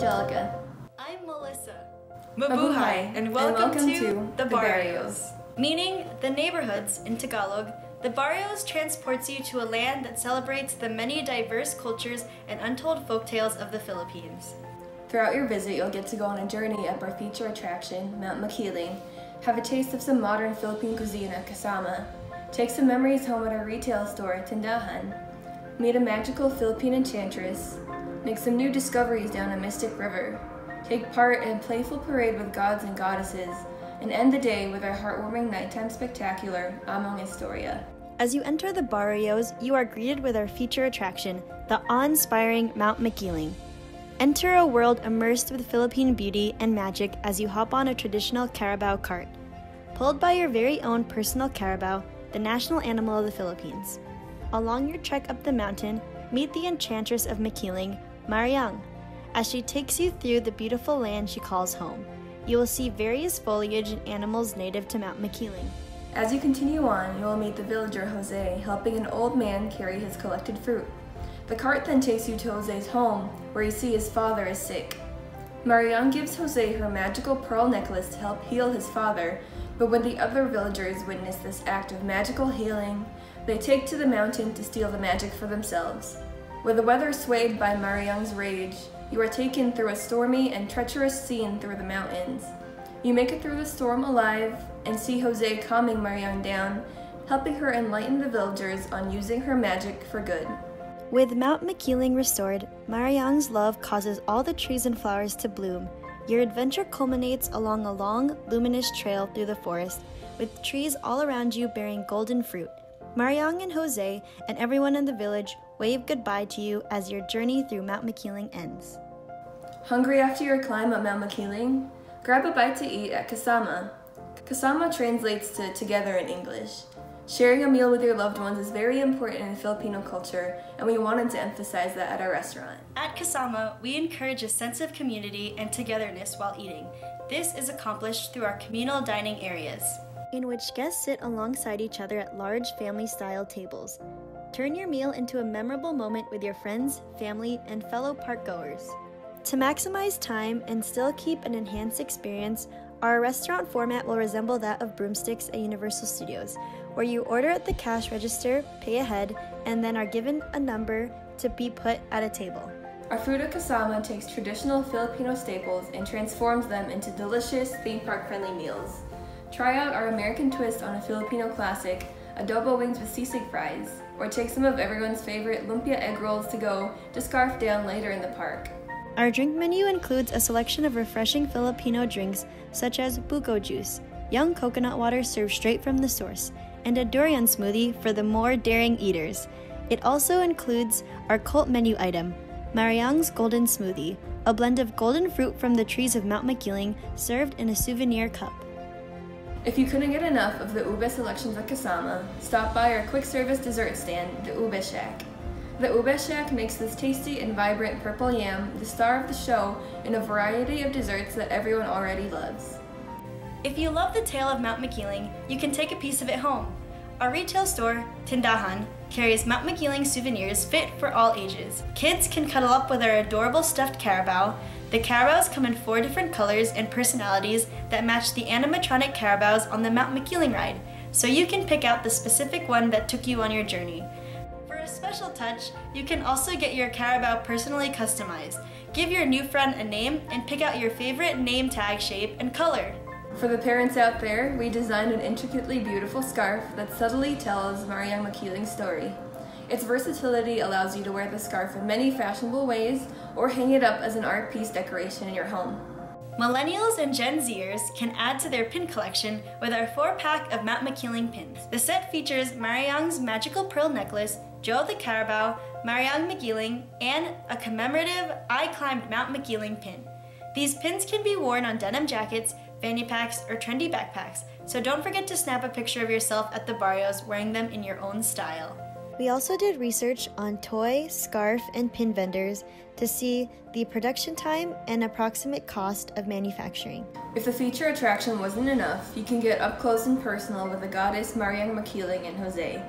Angelica. I'm Melissa. Mabuhay, and welcome, welcome to, to the the barrios. Meaning the neighborhoods in Tagalog, the barrios transports you to a land that celebrates the many diverse cultures and untold folktales of the Philippines. Throughout your visit, you'll get to go on a journey up our feature attraction, Mount Makiling, have a taste of some modern Philippine cuisine at Kasama, take some memories home at our retail store, Tindahan, meet a magical Philippine enchantress, make some new discoveries down a mystic river, take part in a playful parade with gods and goddesses, and end the day with our heartwarming nighttime spectacular, Among Historia. As you enter the barrios, you are greeted with our feature attraction, the awe-inspiring Mount Makiling. Enter a world immersed with Philippine beauty and magic as you hop on a traditional carabao cart. Pulled by your very own personal carabao, the national animal of the Philippines. Along your trek up the mountain, meet the enchantress of Makiling, Mariang, as she takes you through the beautiful land she calls home. You will see various foliage and animals native to Mount Makiling. As you continue on, you will meet the villager Jose helping an old man carry his collected fruit. The cart then takes you to Jose's home, where you see his father is sick. Mariang gives Jose her magical pearl necklace to help heal his father, but when the other villagers witness this act of magical healing, they take to the mountain to steal the magic for themselves. With the weather swayed by Mariang's rage, you are taken through a stormy and treacherous scene through the mountains. You make it through the storm alive and see Jose calming Marianne down, helping her enlighten the villagers on using her magic for good. With Mount Makiling restored, Mariang's love causes all the trees and flowers to bloom. Your adventure culminates along a long, luminous trail through the forest, with trees all around you bearing golden fruit. Mariang and Jose and everyone in the village wave goodbye to you as your journey through Mount Makiling ends. Hungry after your climb up Mount Makiling? Grab a bite to eat at Kasama. Kasama translates to together in English. Sharing a meal with your loved ones is very important in Filipino culture, and we wanted to emphasize that at our restaurant. At Kasama, we encourage a sense of community and togetherness while eating. This is accomplished through our communal dining areas, in which guests sit alongside each other at large family style tables. Turn your meal into a memorable moment with your friends, family, and fellow park goers. To maximize time and still keep an enhanced experience, our restaurant format will resemble that of Broomsticks at Universal Studios, where you order at the cash register, pay ahead, and then are given a number to be put at a table. Our food at Kasama takes traditional Filipino staples and transforms them into delicious theme park friendly meals. Try out our American twist on a Filipino classic, adobo wings with sisig fries, or take some of everyone's favorite lumpia egg rolls to go to scarf down later in the park. Our drink menu includes a selection of refreshing Filipino drinks such as buko juice, young coconut water served straight from the source, and a durian smoothie for the more daring eaters. It also includes our cult menu item, Mariang's Golden Smoothie, a blend of golden fruit from the trees of Mount Makiling served in a souvenir cup. If you couldn't get enough of the ube selections at Kasama, stop by our quick service dessert stand, the Ube Shack. The Ube Shack makes this tasty and vibrant purple yam the star of the show in a variety of desserts that everyone already loves. If you love the tale of Mount Makiling, you can take a piece of it home. Our retail store, Tindahan, carries Mount Makiling souvenirs fit for all ages. Kids can cuddle up with our adorable stuffed carabao. The carabaos come in four different colors and personalities that match the animatronic carabaos on the Mount Makiling ride, so you can pick out the specific one that took you on your journey. For a special touch, you can also get your carabao personally customized. Give your new friend a name and pick out your favorite name tag shape and color. For the parents out there, we designed an intricately beautiful scarf that subtly tells Mariang Makiling's story. Its versatility allows you to wear the scarf in many fashionable ways or hang it up as an art piece decoration in your home. Millennials and Gen Zers can add to their pin collection with our four pack of Mount Makiling pins. The set features Mariang's magical pearl necklace, Joe the Carabao, Mariang Makiling, and a commemorative I Climbed Mount Makiling pin. These pins can be worn on denim jackets, fanny packs, or trendy backpacks, so don't forget to snap a picture of yourself at the barrios wearing them in your own style. We also did research on toy, scarf, and pin vendors to see the production time and approximate cost of manufacturing. If the feature attraction wasn't enough, you can get up close and personal with the goddess Mariang Makiling and Jose.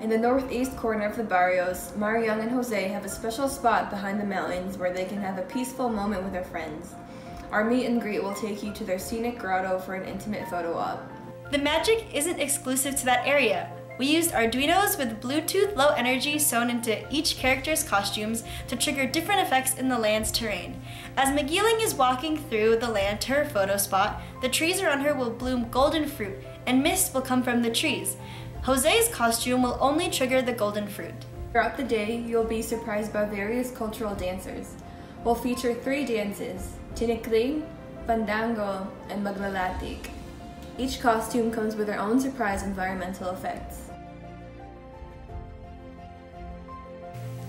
In the northeast corner of the barrios, Mariang and Jose have a special spot behind the mountains where they can have a peaceful moment with their friends. Our meet and greet will take you to their scenic grotto for an intimate photo op. The magic isn't exclusive to that area. We used Arduinos with Bluetooth low energy sewn into each character's costumes to trigger different effects in the land's terrain. As Makiling is walking through the land to her photo spot, the trees around her will bloom golden fruit, and mist will come from the trees. Jose's costume will only trigger the golden fruit. Throughout the day, you'll be surprised by various cultural dancers. We'll feature three dances, Tinikling, Fandango, and Maglalatik. Each costume comes with their own surprise environmental effects.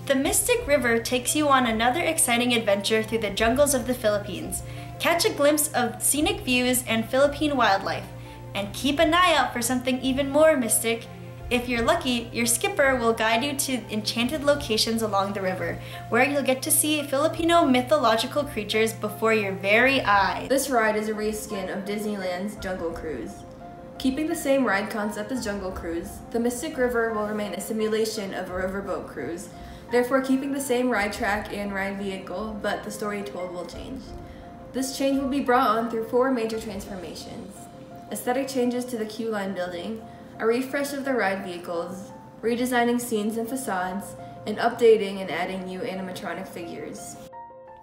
The Mystic River takes you on another exciting adventure through the jungles of the Philippines. Catch a glimpse of scenic views and Philippine wildlife, and keep an eye out for something even more mystic. If you're lucky, your skipper will guide you to enchanted locations along the river, where you'll get to see Filipino mythological creatures before your very eyes. This ride is a reskin of Disneyland's Jungle Cruise. Keeping the same ride concept as Jungle Cruise, the Mystic River will remain a simulation of a riverboat cruise, therefore keeping the same ride track and ride vehicle, but the story told will change. This change will be brought on through four major transformations. Aesthetic changes to the queue line building, a refresh of the ride vehicles, redesigning scenes and facades, and updating and adding new animatronic figures.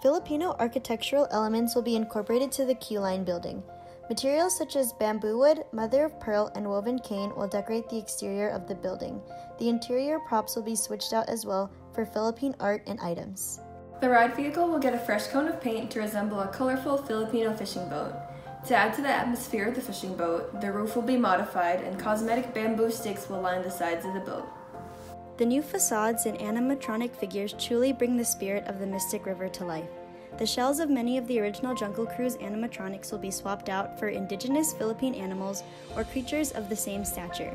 Filipino architectural elements will be incorporated to the queue line building. Materials such as bamboo wood, mother of pearl, and woven cane will decorate the exterior of the building. The interior props will be switched out as well for Philippine art and items. The ride vehicle will get a fresh coat of paint to resemble a colorful Filipino fishing boat. To add to the atmosphere of the fishing boat, the roof will be modified and cosmetic bamboo sticks will line the sides of the boat. The new facades and animatronic figures truly bring the spirit of the Mystic River to life. The shells of many of the original Jungle Cruise animatronics will be swapped out for indigenous Philippine animals or creatures of the same stature.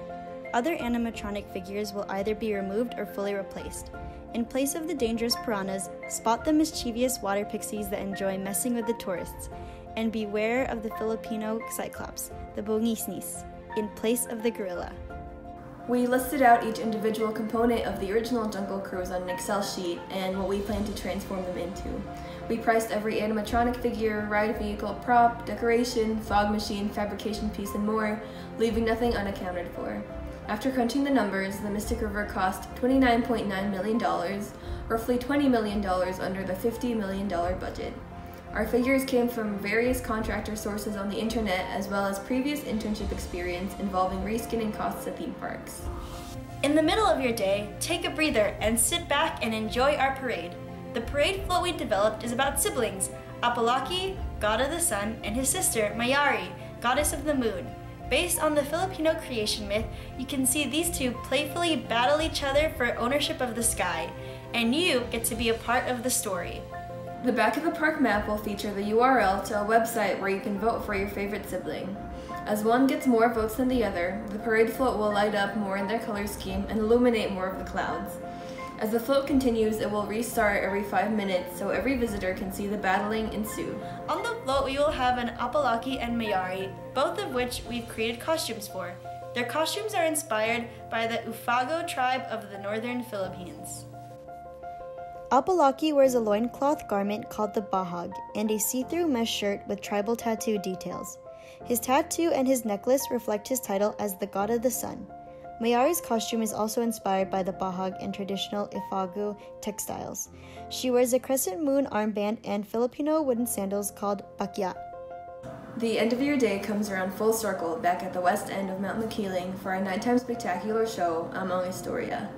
Other animatronic figures will either be removed or fully replaced. In place of the dangerous piranhas, spot the mischievous water pixies that enjoy messing with the tourists, and beware of the Filipino cyclops, the bungisngis, in place of the gorilla. We listed out each individual component of the original Jungle Cruise on an Excel sheet and what we plan to transform them into. We priced every animatronic figure, ride vehicle, prop, decoration, fog machine, fabrication piece, and more, leaving nothing unaccounted for. After crunching the numbers, the Mystic River cost $29.9 million, roughly $20 million under the $50 million budget. Our figures came from various contractor sources on the internet as well as previous internship experience involving reskinning costs at theme parks. In the middle of your day, take a breather and sit back and enjoy our parade. The parade float we developed is about siblings, Apolaki, god of the sun, and his sister, Mayari, goddess of the moon. Based on the Filipino creation myth, you can see these two playfully battle each other for ownership of the sky, and you get to be a part of the story. The back of the park map will feature the URL to a website where you can vote for your favorite sibling. As one gets more votes than the other, the parade float will light up more in their color scheme and illuminate more of the clouds. As the float continues, it will restart every 5 minutes so every visitor can see the battling ensue. On the float, we will have an Apolaki and Mayari, both of which we've created costumes for. Their costumes are inspired by the Ifugao tribe of the northern Philippines. Apolaki wears a loincloth garment called the bahag and a see through mesh shirt with tribal tattoo details. His tattoo and his necklace reflect his title as the god of the sun. Mayari's costume is also inspired by the bahag and traditional Ifugao textiles. She wears a crescent moon armband and Filipino wooden sandals called bakya. The end of your day comes around full circle back at the west end of Mount Makiling for a nighttime spectacular show, Among Historia.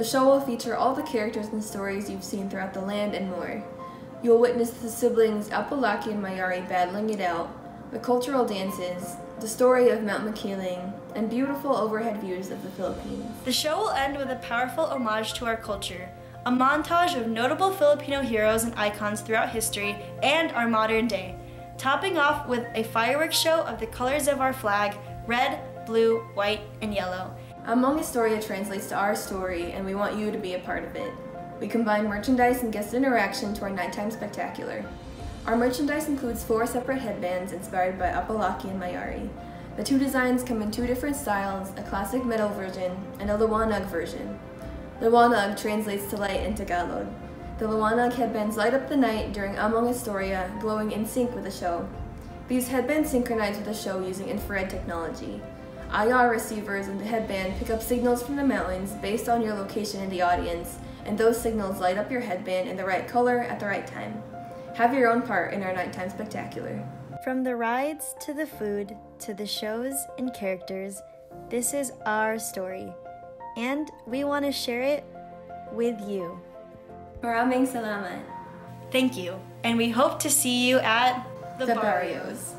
The show will feature all the characters and stories you've seen throughout the land and more. You'll witness the siblings Apolaki and Mayari battling it out, the cultural dances, the story of Mount Makiling, and beautiful overhead views of the Philippines. The show will end with a powerful homage to our culture, a montage of notable Filipino heroes and icons throughout history and our modern day, topping off with a fireworks show of the colors of our flag red, blue, white, and yellow among Historia translates to our story, and we want you to be a part of it. We combine merchandise and guest interaction to our nighttime spectacular. Our merchandise includes four separate headbands inspired by Apolaki and Mayari. The two designs come in two different styles, a classic metal version and a Liwanag version. Liwanag translates to light in Tagalog. The Liwanag headbands light up the night during Among Historia, glowing in sync with the show. These headbands synchronize with the show using infrared technology. IR receivers in the headband pick up signals from the mountains based on your location in the audience, and those signals light up your headband in the right color at the right time. Have your own part in our nighttime spectacular. From the rides to the food to the shows and characters, this is our story. And we want to share it with you. Maraming salamat. Thank you, and we hope to see you at The Barrios.